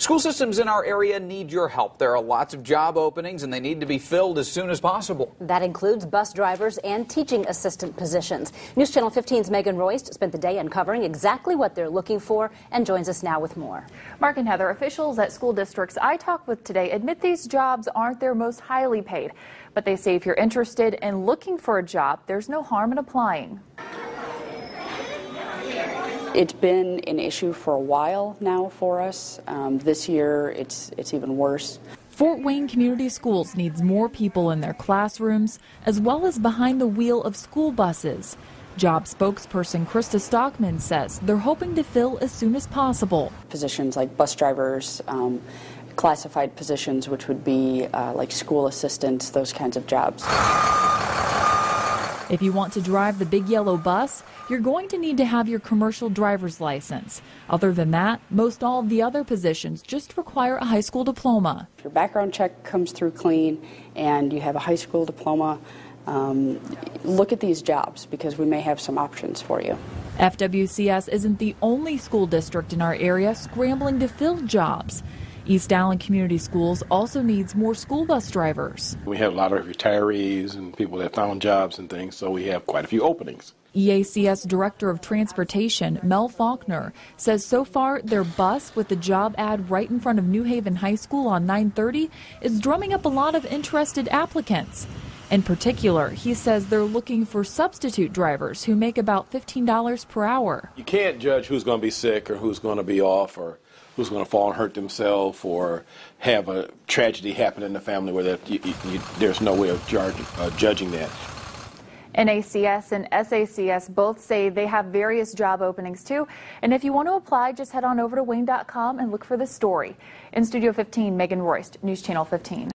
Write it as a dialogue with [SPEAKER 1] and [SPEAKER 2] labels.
[SPEAKER 1] School systems in our area need your help. There are lots of job openings and they need to be filled as soon as possible.
[SPEAKER 2] That includes bus drivers and teaching assistant positions. News Channel 15's Megan Royst spent the day uncovering exactly what they're looking for and joins us now with more.
[SPEAKER 3] Mark and Heather, officials at school districts I talked with today admit these jobs aren't their most highly paid, but they say if you're interested in looking for a job, there's no harm in applying.
[SPEAKER 4] It's been an issue for a while now for us. Um, this year, it's it's even worse.
[SPEAKER 5] Fort Wayne Community Schools needs more people in their classrooms as well as behind the wheel of school buses. Job spokesperson Krista Stockman says they're hoping to fill as soon as possible.
[SPEAKER 4] Positions like bus drivers, um, classified positions, which would be uh, like school assistants, those kinds of jobs.
[SPEAKER 5] If you want to drive the big yellow bus, you're going to need to have your commercial driver's license. Other than that, most all of the other positions just require a high school diploma.
[SPEAKER 4] If your background check comes through clean and you have a high school diploma, um, look at these jobs because we may have some options for you.
[SPEAKER 5] FWCS isn't the only school district in our area scrambling to fill jobs. East Allen Community Schools also needs more school bus drivers.
[SPEAKER 6] We have a lot of retirees and people that found jobs and things, so we have quite a few openings.
[SPEAKER 5] EACS Director of Transportation, Mel Faulkner, says so far their bus with the job ad right in front of New Haven High School on 930 is drumming up a lot of interested applicants. In particular, he says they're looking for substitute drivers who make about $15 per hour.
[SPEAKER 6] You can't judge who's going to be sick or who's going to be off or who's going to fall and hurt themselves or have a tragedy happen in the family where that you, you, there's no way of judge, uh, judging that.
[SPEAKER 3] NACS and SACS both say they have various job openings too. And if you want to apply, just head on over to wane.com and look for the story. In Studio 15, Megan Royst, News Channel 15.